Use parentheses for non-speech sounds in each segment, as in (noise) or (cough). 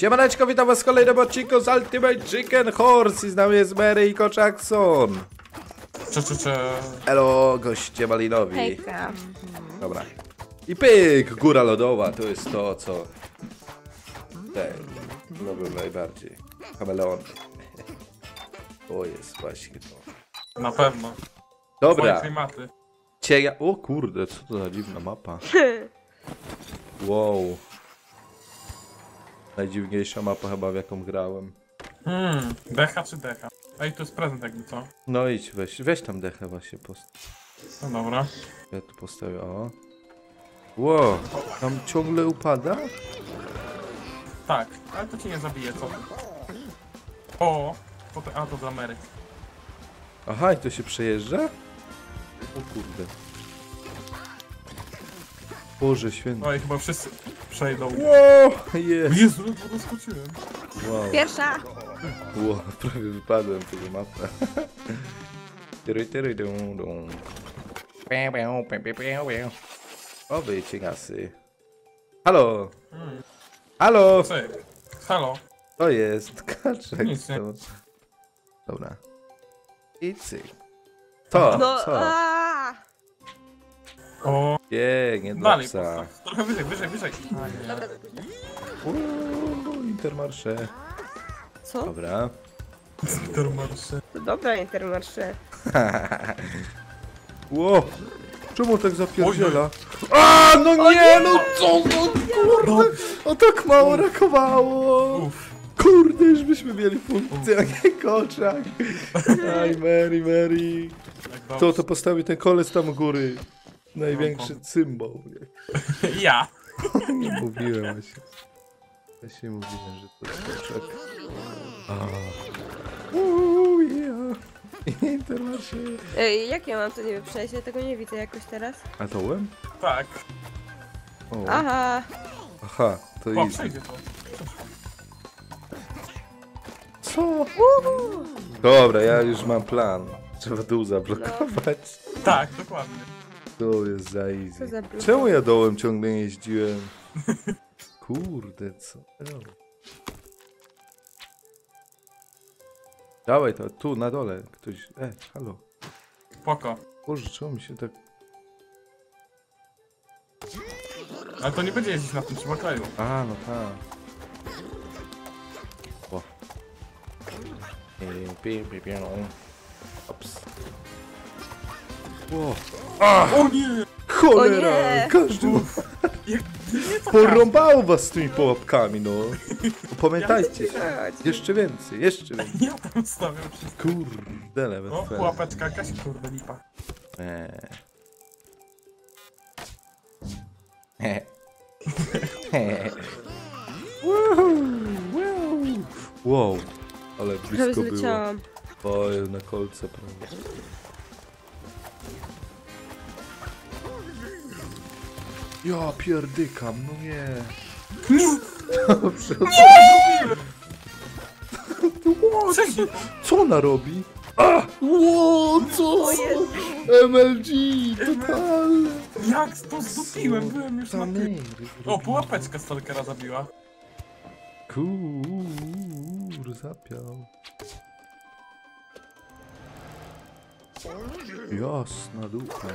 Siemaneczko, witam was w kolejnym odcinku z Ultimate Chicken Horse i z nami jest Mary i Coach Jackson. Cze, cze, cze. Elo, goście malinowi. Hejka. Dobra. I pyk, góra lodowa, to jest to, co... Tak, lubię najbardziej. Kameleon. To (laughs) jest właśnie to. Na pewno. Dobra, klimaty. Cieja... O kurde, co to za dziwna mapa. (laughs) Wow. Najdziwniejsza mapa chyba w jaką grałem. Hmm, decha czy decha? Ej, to jest prezent jakby co? No idź, weź, weź tam dechę właśnie post. No dobra. Ja tu postawię, o. Wow, tam ciągle upada? Tak, ale to cię nie zabije, co? O, potem, a to dla Mary. Aha, i to się przejeżdża? O kurde. Boże święty. No i chyba wszyscy przejdą. Wow, jest. Jezu, ledwo doskoczyłem. Wow, Pierwsza. wow, prawie wypadłem tego mapę. Tyry, tyry, dum, dum. O, wyjcie gasy. Halo, halo, Cyk. Halo. to jest kaczek. Nic nie. Dobra. I cyk. To, No, co? a, O, Pięknie dla dalej psa. Trochę wyżej, wyżej, wyżej. A, nie. Dobra, Uuu, Intermarsze. co? Dobra. Intermarsze. To dobra intermarsze. (laughs) Ło! Czemu tak zapierdziela? A, no nie, no co, no kurde! O tak mało rakowało! Uff. Kurde, już byśmy mieli funkcję, jak nie koczak. (laughs) Aj, Mary, Mary. Jak To, to postawi ten koles tam u góry. Największy cymbał. (laughs) Ja. (laughs) Nie mówiłem właśnie. Właśnie mówiłem, że to koczak. A. Uuu, yeah. (laughs) Intermarsze. Ej, jak ja mam to nie wyprzeć? Ja tego nie widzę jakoś teraz. A dołem? Tak. O. Aha. Aha, to O, easy. przejdzie to. Co? Dobra, ja już mam plan. Trzeba dół zablokować. Tak, dokładnie. To jest za Co easy. za? Czemu ja dołem ciągle jeździłem? (laughs) Kurde, co? Dawaj to, tu na dole. Ktoś. E, halo. Spoko. Boże, czemu mi się tak. Ale to nie będzie jeździć na tym trzeba kleju. A, no tak. O. Pim, pim, pim, pim. Ło. O nie! Cholera! O nie! Każdy Porąbało was z tymi pułapkami, no. Pamiętajcie się. Jeszcze więcej, jeszcze więcej. Ja tam stawiam wszystko. Kurde, nawet O, pułapeczka jakaś kurde lipa. Eee. (laughs) He. He. Wow, ale blisko było. Oj, na kolce prawie. Ja pierdykam, no nie. Przejdzie to. Co ona robi? A! Ło, co? MLG, totalne. Jak to zdupiłem? Byłem już na tym. O, pułapeczka stalkera zabiła. Kur, zapiał. Jasna dupa.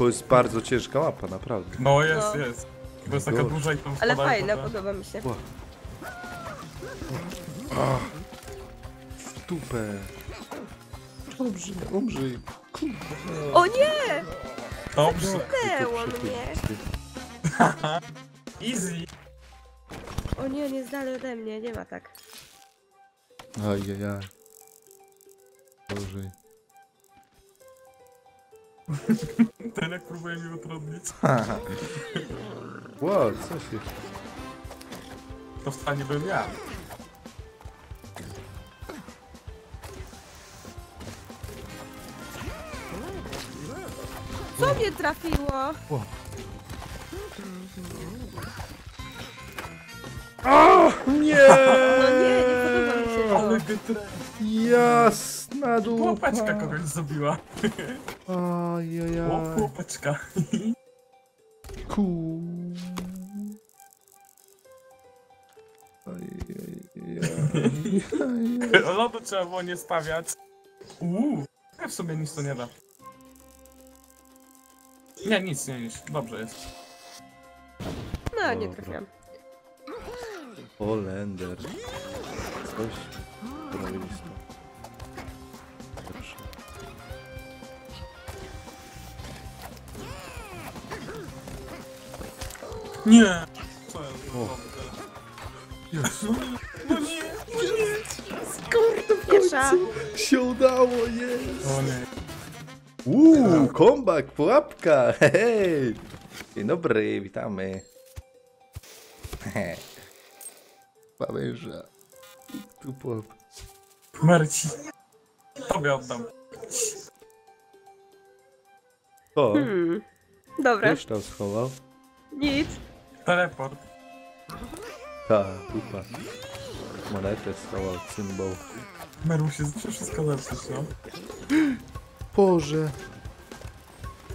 To jest bardzo ciężka mapa, naprawdę. No jest, No. jest. Bo jest taka Dobra. duża i tam Ale fajna, podoba mi się. Ła. Ach, w dupę. Dobrze, umrzyj. Kurde. O nie! Dobrze. Zepchnęło mnie. (laughs) Easy. O nie, nie zdali ode mnie, nie ma tak. Ajajaj. Dobrze. (laughs) Ten jak próbuje mi utrudnić. Wow, (laughs) co się... To wcale byłem ja. Co mnie trafiło? Wow. Nie! (laughs) No nie, nie podoba mi się to. Ale. Jasna dupa. Pułapeczka kogoś zabiła. O, Ajajaj. pupeczka. Ku. Ajajaj. (laughs) Lodu trzeba było nie stawiać. Uuu, ja w sobie nic to nie da. Nie, nic nie niż. Dobrze jest. No, nie Dobra. trafiłam. Holender. Coś robiliśmy. Nie! Co ja O. teraz? No nie, no nie! Pierwsza. Się udało, jest! O nie. Uuu, kombak, pułapka, hej! Dzień dobry, witamy. I tu pułap. Merci. Tobie oddam. O, Hmm. Dobra, ktoś tam schował. nic. Teleport. Ta, dupa. Monetę schował, cymbał. Meru się zaczął wszystko zepsuć, no. Boże.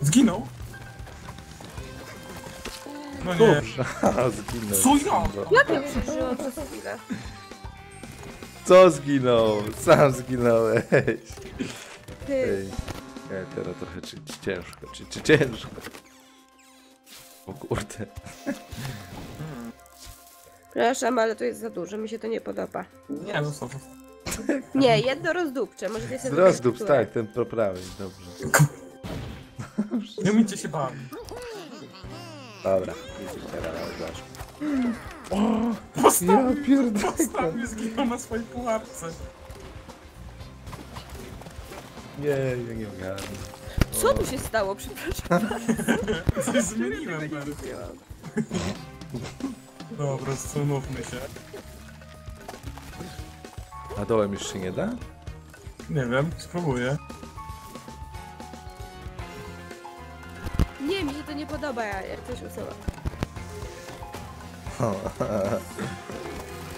Zginął? No nie. Dobrze, (laughs) zginął. Co ja? Jak mnie przeżyło przez chwilę? Co zginął? Sam zginąłeś. Ty. Ej, teraz trochę czy, czy ciężko, czy, czy ciężko. Kurde. Przepraszam, ale to jest za dużo, mi się to nie podoba. Nie, no co? (laughs) Nie, jedno rozdupcze, możecie sobie Rozdób, tak, ten pro prawej, dobrze. (laughs) Nie umiecie się bawić. Dobra, widzisz teraz, zobacz. Postaw, Ja pierdolę. postaw mnie zginął na swojej pułapce. Nie, ja nie ogarnę. Co tu się stało? Przepraszam. (laughs) Coś zmieniłem, Meru. Dobra, zsunówmy się. A dołem już się nie da? Nie wiem, spróbuję. Nie, mi się to nie podoba, ja, ja coś usuwam.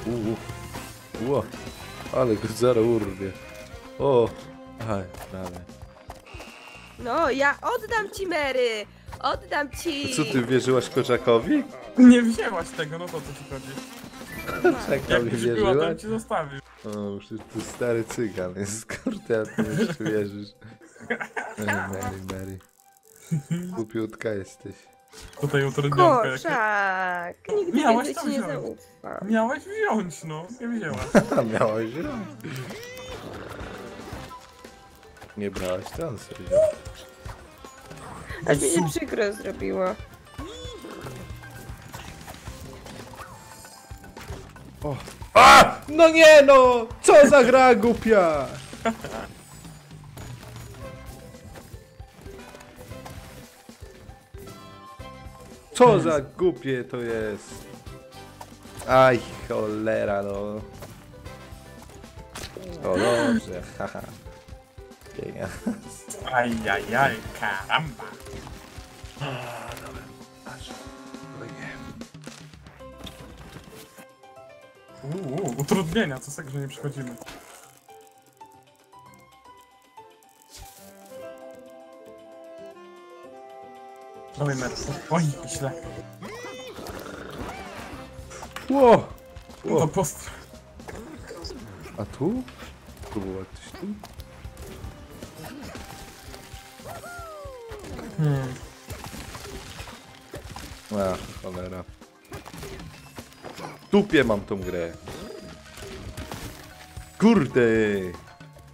Uuu. Ło. Ale go zaraz urwie. O. Aj, prawie. No, ja oddam ci Mary! Oddam ci! Co ty wierzyłaś Koczakowi? Nie wzięłaś tego, no to co ci chodzi? Mi Jakbyś była, to bym wierzyłaś? ci zostawił. O, już ty stary cygan jest, kurde, a ty jeszcze wierzysz. Mary, Mary, Mary. Głupiutka jesteś. Tutaj utrudnionka jaka. Koszak! Nigdy Miałaś więcej ci nie wziąć. zaufam. Miałaś wziąć, no. Nie wzięłaś. (laughs) A miałeś ją? Nie brałaś wziął. Aż mi się przykro zrobiło. A! No nie no! Co za gra głupia! Co za głupie to jest? Aj, cholera no. O dobrze, haha. Pienia. Ajajaj, karamba. Uuu, utrudnienia, co z tego, że nie przychodzimy. Dawaj Mercy. Oj, źle. Ło! To post... A tu? Tu było ktoś tu? Hmm. A, cholera. W dupie mam tą grę. Kurde!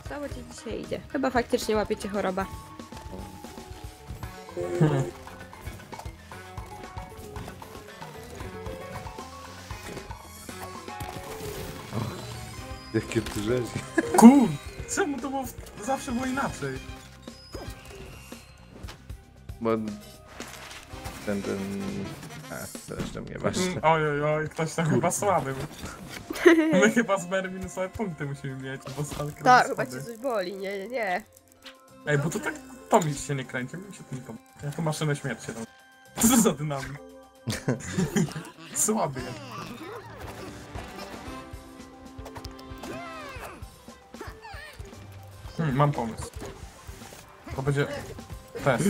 Cało ci dzisiaj idzie. Chyba faktycznie łapiecie choroba. (laughs) Hmm. Jakie rzeczy. Kur... Czemu to było... w- Zawsze było inaczej. Bo... Ten, ten... A, zresztą nie masz. Mm, Oj, oj, oj, ktoś tam chyba słaby. (laughs) My chyba z Mary minusowe punkty musimy mieć, bo Tak, chyba cię coś boli, nie, nie, nie. Ej, bo to tak... To mi się nie kręci, mi się to nie podoba. Ja tu maszynę śmierci robię. (laughs) Co to za dynamik? (laughs) Słaby jest. Hmm, mam pomysł. To będzie... test.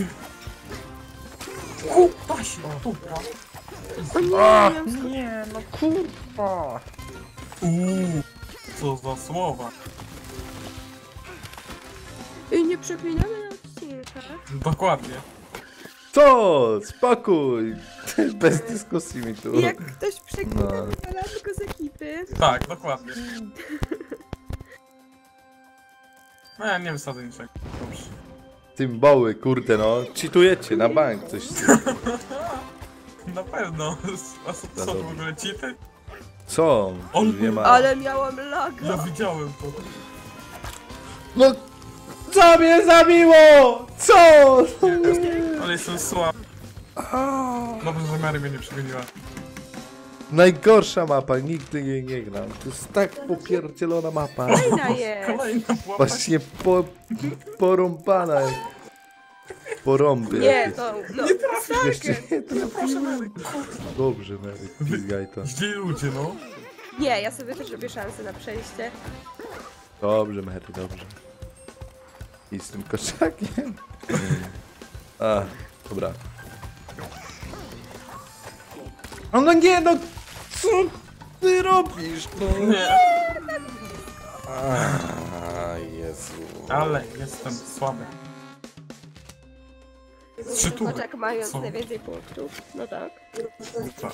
Kupa się, tupa. O nie, Nie, no kurwa! Uuu. Co za słowa. I nie przeklinamy na odcinkach. Dokładnie. Co? Spokój! (laughs) Bez dyskusji mi tu. Jak ktoś przeklina, No. wywalamy go z ekipy. Tak, dokładnie. No ja nie wysadzę niczego. Tymboły, kurde no. Cheatujecie na bank coś. Na pewno. A co, co to w ogóle cheaty? Co? On- Nie ma. Ale miałam Ja laga. widziałem to. No! Co mnie zabiło? Co? Ale jestem słaby. Dobrze, że Mary mnie nie przegoniła. Najgorsza mapa, nigdy jej nie gram. To jest tak popierdzielona mapa. Jest. Kolejna pułapka. Właśnie po, porąbana. jak Porąby. Nie, jakieś. to no. Jeszcze nie. Proszę Mary. Dobrze, Mary, pizgaj to. Gdzie ludzie, no? Nie, ja sobie też robię szansę na przejście. Dobrze, Mary, dobrze. I z tym koszakiem. A, dobra. O no nie, no co ty robisz? No. Nie. A, Jezu. Ale jestem słaby. Szczytówek. Koczak mając Co? najwięcej punktów. No tak. Tak.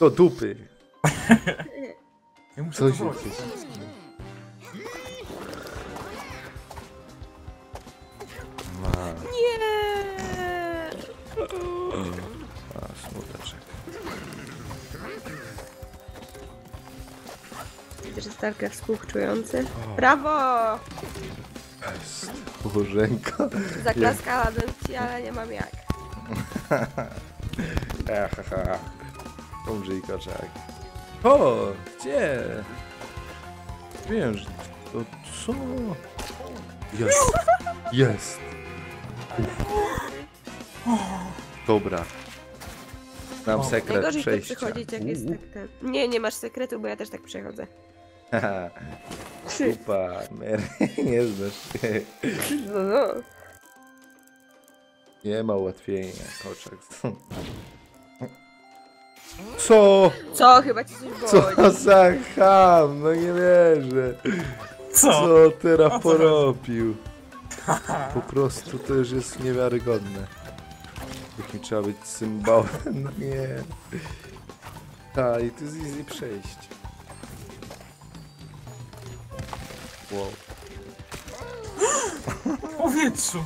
Do dupy. (laughs) Ja muszę Co to się dzieje? Ma, Nie. Że Starker współczujący. Brawo! Jest. Bożenko. Zaklaskałabym ci, ale nie mam jak. (laughs) Ahaha. Umrzyj koczak. O, gdzie? Wiem, że to co? Jest. Jest. Dobra. Mam O, sekret Najgorzej przejścia. przychodzić, jak jest tak ten. Nie, nie masz sekretu, bo ja też tak przechodzę. Haha. Kupa, (laughs) nie znasz się. No, no. Nie ma ułatwienia, koczak. (laughs) Co? Co? Chyba ci coś boli. Co za ham, no nie wierzę. Co? Co teraz co porobił? Po prostu to już jest niewiarygodne. Jakim trzeba być cymbałem, (laughs) no nie. Ta, i to jest easy przejść. Wow. W powietrzu.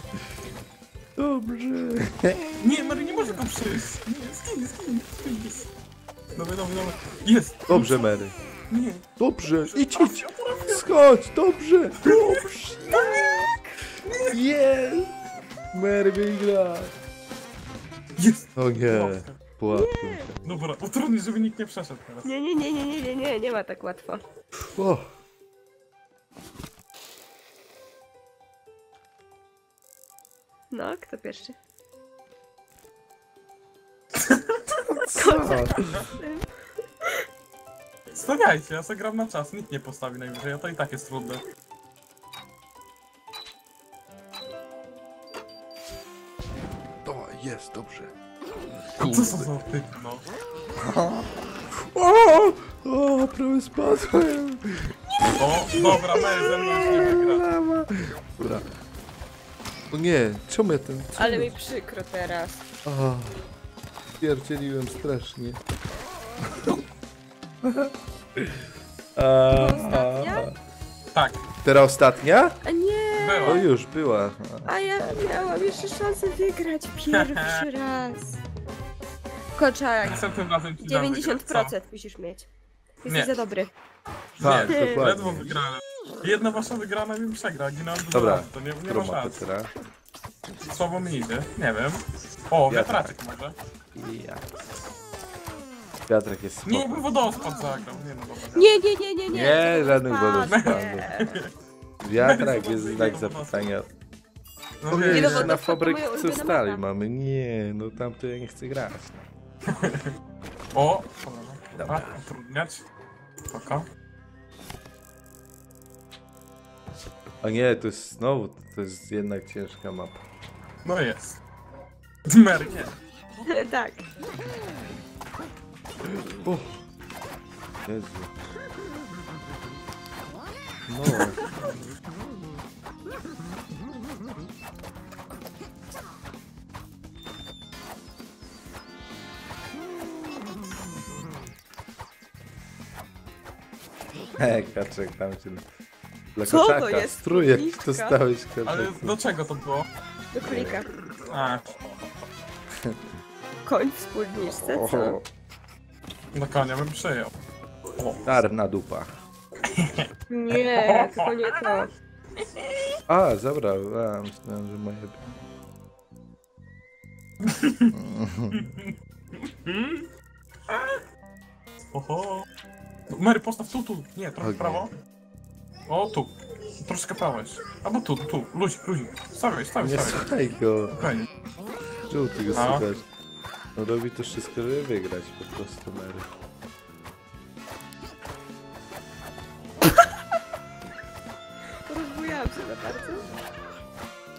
Dobrze. Nie, Mary, nie może go przejść. Nie, zginie, zginie, zginie. Dobra, dobra, dobra. Jest. Dobrze, Mary. Nie. Dobrze, idź, idź. Schodź, dobrze. Dobrze. Jest. Mary wygra. Jest. O nie. Pułapkę. Dobra, utrudnij, żeby nikt nie przeszedł teraz. Nie, nie, nie, nie, nie, nie, nie, nie ma tak łatwo. O. No, kto pierwszy? (laughs) Co? Stawiajcie, ja sobie gram na czas, nikt nie postawi najwyżej, a to i tak jest trudne. O, jest, dobrze. Co to za typ, no? (laughs) O, o, prawie spadłem. O, dobra, Mary ze mną już nie wygra. Dobra. O nie, czemu ja ten... czemu- Ale mi przykro teraz. O, Pierdzieliłem strasznie. (laughs) A, ostatnia? Tak, Teraz ostatnia? A nie! O, była. już była. A ja miałam jeszcze szansę wygrać pierwszy (laughs) raz. Koczak, Następnym razem ci dam wygrać, 90% musisz mieć. Jesteś Nie. za dobry. Tak, Nie, dokładnie. ledwo wygrałem. Jedna wasza wygrana mi przegra, ginąłem dwa Dobra, razy, to nie, nie ma szans. teraz? Słabo mi idzie, nie wiem. O, Ja wiatraczek może. Ja. Wiatrak jest Nie, spoko. bym wodospad zagrał, nie no dobra. Nie, nie, nie, nie, nie. Nie, żadnych wodospadów. Wiatrak jest znak zapytania. No nie, no na fabryce stali mamy. Nie, no tam to ja nie chcę grać. O, dobra. Utrudniać. Spoko. A nie, to jest znowu, to jest jednak ciężka mapa. No jest. Mer, nie. (laughs) tak. O. Jezu. No. Hej, kaczek, tam cię... Dla Co to kaczaka, jest? Strujek, Spódniczka? dostałeś kaczek. Ale do czego to było? Do królika. A, Koń w spódniczce, co? do konia bym przyjął. Czarna dupa. Nie, tylko nie to. A, zabrał, a, myślałem, że moje... oho. Mary, postaw tu, tu. Nie, trochę w Okej. prawo. O, tu. Troszkę prawo jest. Albo tu, tu. Luzik, luzik. Stawiaj, stawiaj, Nie stawiaj. słuchaj go. Okej. Żółty go No. słuchasz. No robi to wszystko, żeby wygrać po prostu, Mary. (laughs) Rozbujałam się za bardzo.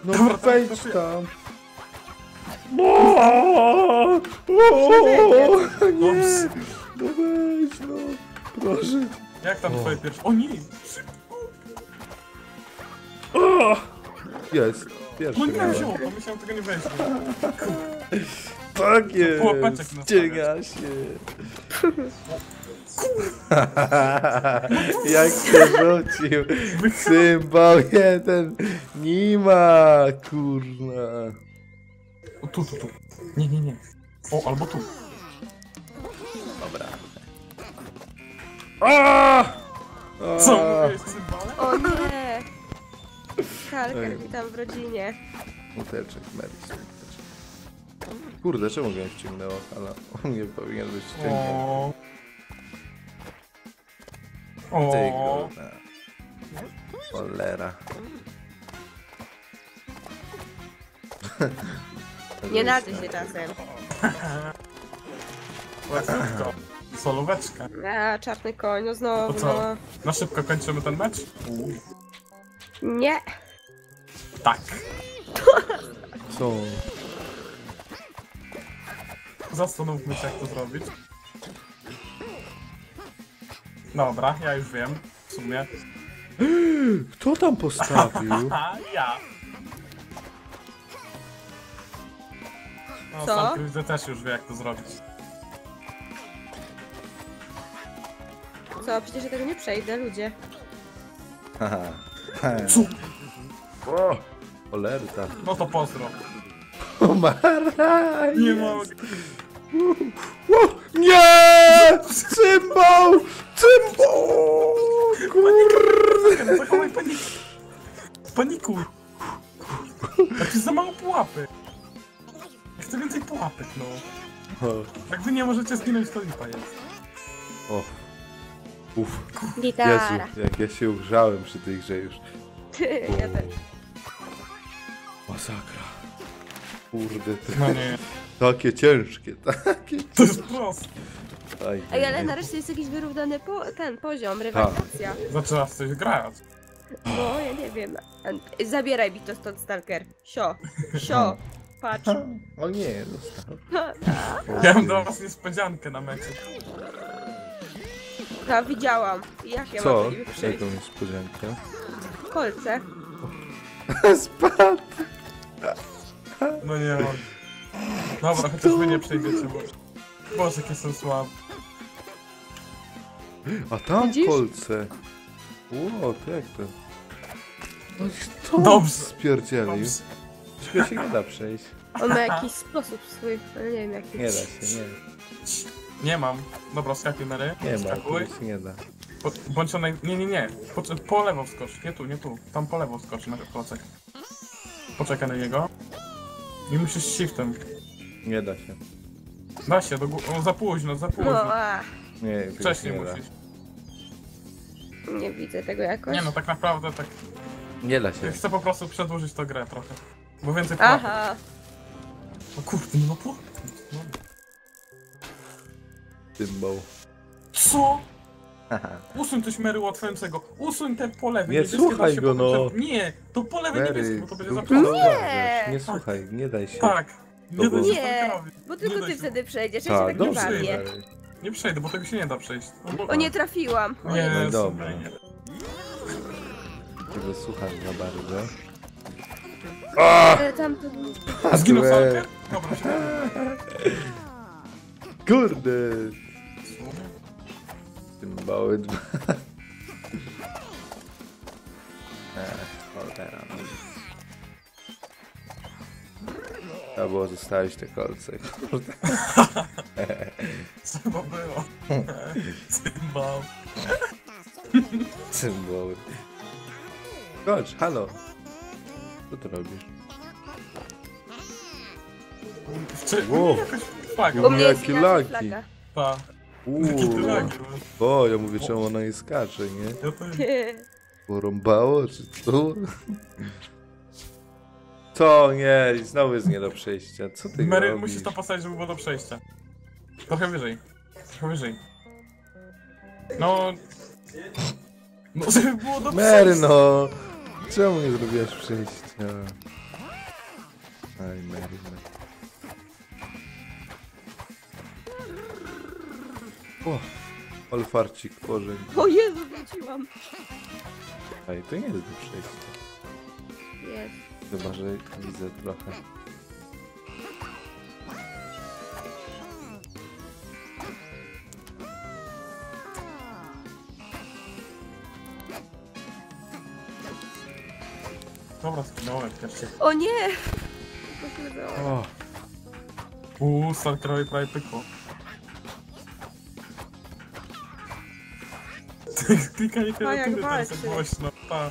No Dobra, wejdź to- tam. O, no. (laughs) Proszę. Jak tam O. twoje pierwsze... O nie! O! Jest, pierwszy No nie miałem. wziął, to myślałem, tego nie weźmie. Tak jest, ściga się. Jak się rzucił. Symbol jeden. Nie ma, kurna. O, tu, tu, tu. Nie, nie, nie. O, albo tu. A! Co? O nie! Kalker, witam w rodzinie. Smuteczek, Mary. Kurde, czemu go nie wciągnęło? Ale on nie powinien być wciągnięty. Ty kurna. Cholera. Nie nadzę się czasem. Łatwiutko. Solóweczka. A, czarny koń, no znowu, To co? no. Na szybko kończymy ten mecz? Nie! Tak. Co? Zastanówmy się, jak to zrobić. Dobra, ja już wiem. W sumie. (gasps) Kto tam postawił? (laughs) Ja. No, Co? sam widzę też już wie, jak to zrobić. Co, przecież ja tego nie przejdę, ludzie. Haha. O! Cholerta. No to pozdro. Umaraj! Nie mogę. Nie! Cymbał! Cymbał! Kurde! Zachowaj panikę. Panikuj. Znaczy za mało pułapy. Ja chcę więcej pułapek, no. Jak wy nie możecie zginąć, to lipa jest. o. Uff, Gitara. Jezu, jak ja się ugrzałem przy tej grze już. ja też. Masakra. Kurde, to No nie, takie ciężkie, (laughs) takie to jest proste. Aj, Ej, ale nareszcie jest jakiś wyrównany po, ten poziom, rywalizacja. Zaczęła w coś grać. No, ja nie wiem. Zabieraj mi to stąd, Stalker. Sio. Sio. Patrz. O nie, dostał. (laughs) Ja mam dla was niespodziankę na meczu. Ja widziałam. Jak ja Co? mam do nich przyjść? Jaką niespodziankę? Kolce. (laughs) Spadł! No nie mogę. Dobra, chociaż wy nie przejdziecie, bo... Boże, jakie są słabe. A tam Widzisz? kolce. Ło, to jak to? No i kto Dobrze. spierdzielił? Dobrze. Tylko się nie da przejść. On ma jakiś sposób swój, ale nie wiem jaki. Nie da się, nie. Nie mam. Dobra, skakuj Mary. Nie ma, Skakuj. się nie da. Po, bądź ona... Nie, nie, nie. Po, po lewo wskocz. Nie tu, nie tu. Tam po lewo wskocz na klocek. Poczekaj na niego. I musisz shiftem. Nie da się. Da się, do gó- o, za późno, za No, późno. a, Nie, Wcześniej nie da. musisz. nie widzę tego jakoś. Nie no, tak naprawdę tak... Nie da Ja się. chcę po prostu przedłużyć tę grę trochę. Bo więcej pułapek. Aha. O kurde, nie ma pułapek. No. Symbol. Co? Usuń coś Mary łatwającego. Usuń te po lewej. Nie niebieskie słuchaj go, no. Nie, to po lewej niebieskie, Mary, bo to będzie zrób za co prosto. uważasz. Nie słuchaj, nie daj się. Tak. Nie się Nie. Bo Nie tylko ty wtedy przejdziesz, ja się Tak, tak nie bawię. Nie przejdę, bo tego się nie da przejść. O, bo... O, nie trafiłam. O, Nie, No nie, dobra. nie. Tego słucham za bardzo. Ale tam to był... Zginął. Falker? Dobra, się Kurde! Tym dwa. (laughs) Ech, cholera. no. Trzeba było zostawić te kolce, kurde. Trzeba było. Cymbał. Cymbały. Chodź, halo. Co ty robisz? Czy... Wow. Jakie laki. Pa. Uuu. O, ja mówię, czemu ona nie skacze, nie? Porąbało, czy co? Co? Nie, i znowu jest nie do przejścia. Co ty Mary, robisz? musisz to postawić, żeby było do przejścia. Trochę wyżej. Trochę wyżej. No... No, żeby było do przejścia. Mary, no! Czemu nie zrobiłaś przejścia? Aj, Mary, Mary. O! Ale farcik korzeń. O Jezu, wróciłam. Aj, to nie jest do przejścia. Jest. Chyba, że widzę trochę. Dobra, skinąłem pierwszy. O nie! O! Uuu, Stalkerowi prawie pykło. Klikanie jak klawiatury teraz walczy. głośno. Pa.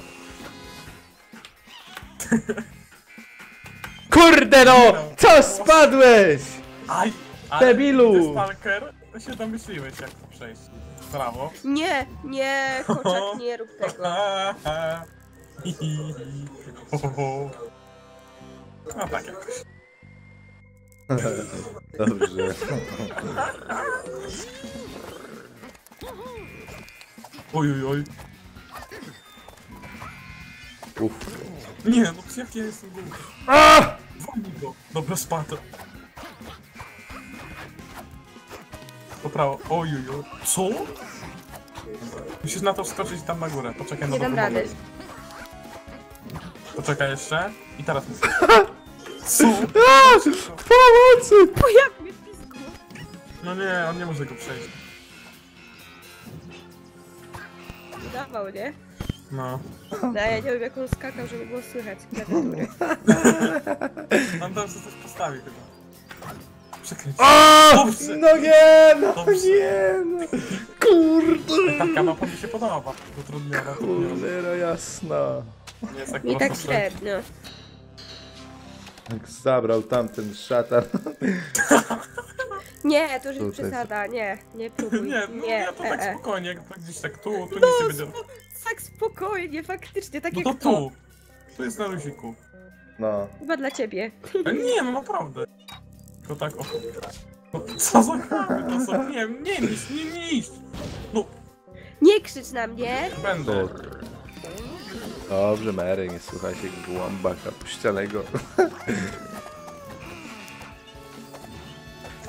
Kurde no! Co spadłeś? Aj! ale Debilu! Ty, Stalker, to się domyśliłeś jak to przejść. W Prawo. Nie, nie, koczak, nie rób tego. Ha, ha. Hi, hi, hi. Ho, ho, ho. No tak jakoś. Dobrze. (laughs) Oj, oj, oj. Uff. Nie, no jak ja jestem głupi. A! Wolnij go. Dobra, spadł. Po prawo. Oj, oj, oj. Co? Musisz na to wskoczyć tam na górę. Poczekaj na Nie dam rady. Poczekaj jeszcze. I teraz musisz. (laughs) Co? Pomocy! O jak mnie piskło. No nie, on nie może go przejść. Dawał, nie? No. No ja nie wiem jak on skakał, żeby było słychać klawiatury. (laughs) On tam sobie coś postawi chyba. Dobrze. No nie, no Dobrze. nie, no. Kurde. Taka mapa mi się podoba. Utrudniona. jasna. Nie jest tak Mi tak prosto przejść. średnio. Jak zabrał tamten szatan. (laughs) Nie, to już jest Tutaj. przesada, nie, nie (laughs) próbuj. Nie, no nie, ja to tak e, e. spokojnie, jak tak gdzieś tak tu, tu No, nic nie będzie. Tak spokojnie, faktycznie, tak No to jak to. tu. Tu jest na luziku. No. Chyba dla ciebie. E, Nie, no naprawdę. Tylko tak, o. No, co za chamy to są? Nie, nie iść, nie, nie iść. No, Nie krzycz na mnie! będę. To... Dobrze, Mary, nie słuchaj się głąbaka puścianego. (laughs)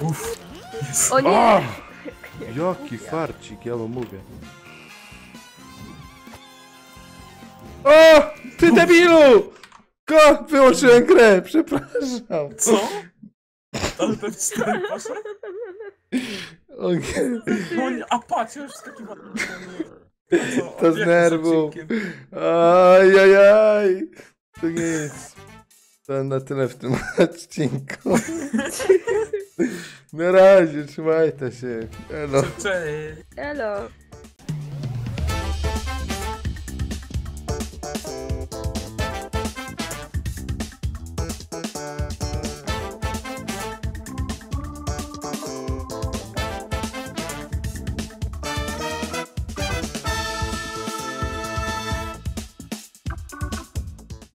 Uff. Jest. O nie! Jaki farcik, ja wam mówię. O! Ty debilu! Ko! Wyłączyłem grę, przepraszam. Co? Ale ten cztery poszedł? O nie. No nie, a patrz, już skakiwał. To z nerwów. Ajajaj. To nie jest. To na tyle w tym odcinku. (laughs) Na razie, trzymajcie się. Elo. Cześć. Elo.